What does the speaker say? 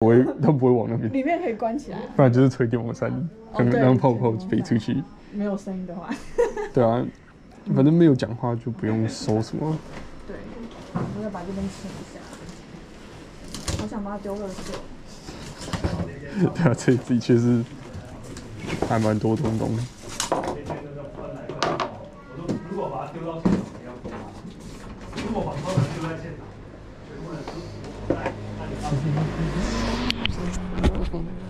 不会，都不会往那边。里面可以关起来、不然就是吹电风扇，让让、泡泡飞出去。没有声音的话。对啊，反正没有讲话就不用说什么。对，我要把这边清一下。我想把它丢了去。对啊，这的确是还蛮多东东。如果把它丢到现场，要如果把它丢现场，全部人都死。嗯